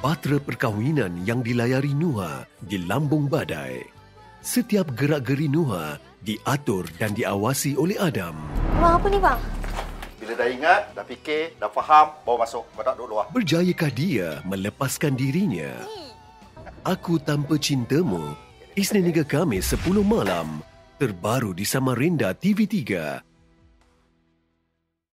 patra perkahwinan yang dilayari Nuha di lambung badai. Setiap gerak-geri Nuha diatur dan diawasi oleh Adam. Buat apa ni, Bang? Bila dah ingat, dah fikir, dah faham, bawa masuk. Kau tak duduk luar. Berjayakah dia melepaskan dirinya? Aku Tanpa Cintamu, Isnin hingga Kamis 10 malam, terbaru di Samarinda TV3.